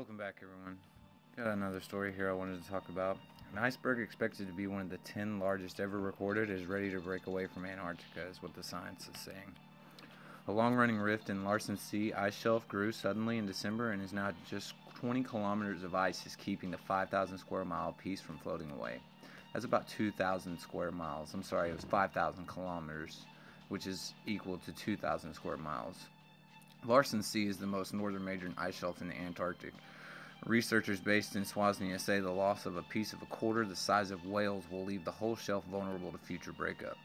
Welcome back, everyone. Got another story here I wanted to talk about. An iceberg expected to be one of the 10 largest ever recorded is ready to break away from Antarctica, is what the science is saying. A long running rift in Larsen C ice shelf grew suddenly in December and is now just 20 kilometers of ice is keeping the 5,000 square mile piece from floating away. That's about 2,000 square miles. I'm sorry, it was 5,000 kilometers, which is equal to 2,000 square miles. Larsen C is the most northern major ice shelf in the Antarctic. Researchers based in Swansea say the loss of a piece of a quarter the size of Wales will leave the whole shelf vulnerable to future breakup.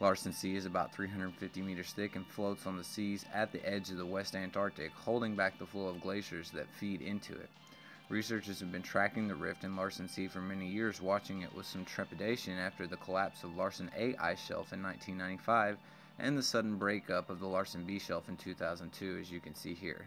Larsen C is about 350 meters thick and floats on the seas at the edge of the West Antarctic, holding back the flow of glaciers that feed into it. Researchers have been tracking the rift in Larsen C for many years, watching it with some trepidation after the collapse of Larsen A ice shelf in 1995 and the sudden breakup of the Larsen B shelf in 2002, as you can see here.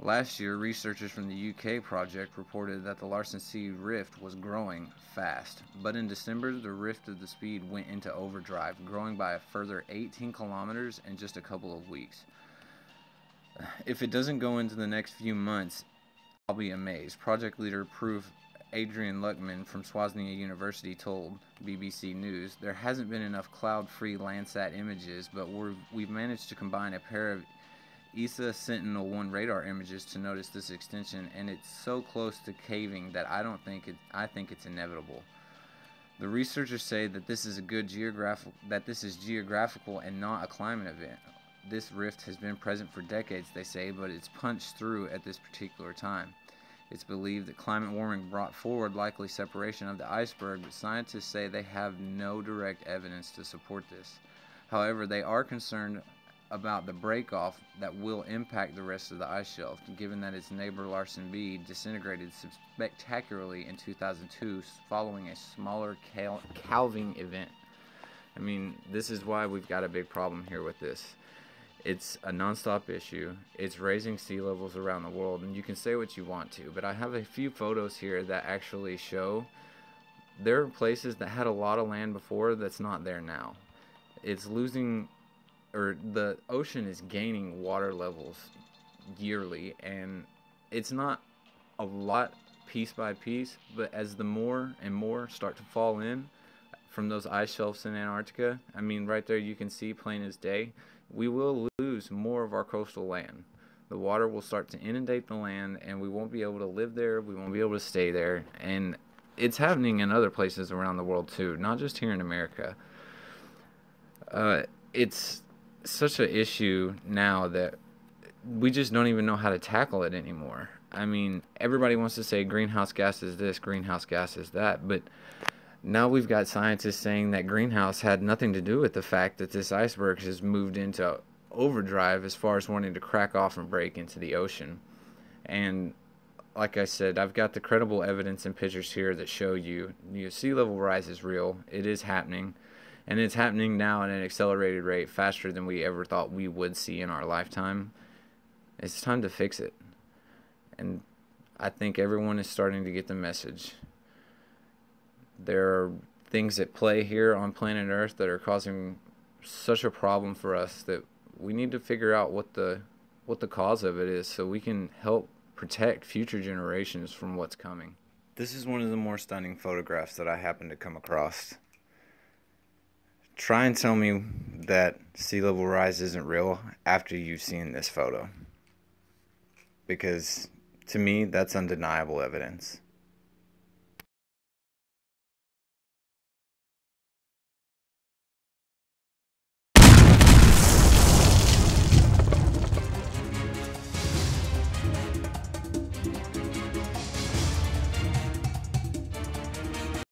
Last year, researchers from the UK project reported that the Larsen C rift was growing fast, but in December, the rift of the speed went into overdrive, growing by a further 18 kilometers in just a couple of weeks. If it doesn't go into the next few months, I'll be amazed. Project leader Proof Adrian Luckman from Swansea University told BBC News, There hasn't been enough cloud free Landsat images, but we have managed to combine a pair of ESA Sentinel 1 radar images to notice this extension, and it's so close to caving that I don't think it, I think it's inevitable. The researchers say that this is a good geographical that this is geographical and not a climate event. This rift has been present for decades, they say, but it's punched through at this particular time. It's believed that climate warming brought forward likely separation of the iceberg, but scientists say they have no direct evidence to support this. However, they are concerned about the breakoff that will impact the rest of the ice shelf, given that its neighbor Larsen B disintegrated spectacularly in 2002 following a smaller cal calving event. I mean, this is why we've got a big problem here with this. It's a nonstop issue. It's raising sea levels around the world, and you can say what you want to, but I have a few photos here that actually show there are places that had a lot of land before that's not there now. It's losing, or the ocean is gaining water levels yearly, and it's not a lot piece by piece, but as the more and more start to fall in from those ice shelves in Antarctica, I mean, right there you can see plain as day we will lose more of our coastal land. The water will start to inundate the land, and we won't be able to live there. We won't be able to stay there. And it's happening in other places around the world too, not just here in America. Uh, it's such an issue now that we just don't even know how to tackle it anymore. I mean, everybody wants to say greenhouse gas is this, greenhouse gas is that, but now we've got scientists saying that greenhouse had nothing to do with the fact that this iceberg has moved into overdrive as far as wanting to crack off and break into the ocean. And like I said, I've got the credible evidence and pictures here that show you, you sea level rise is real. It is happening. And it's happening now at an accelerated rate faster than we ever thought we would see in our lifetime. It's time to fix it. And I think everyone is starting to get the message. There are things at play here on planet Earth that are causing such a problem for us that we need to figure out what the what the cause of it is so we can help protect future generations from what's coming. This is one of the more stunning photographs that I happened to come across. Try and tell me that sea level rise isn't real after you've seen this photo. Because to me, that's undeniable evidence.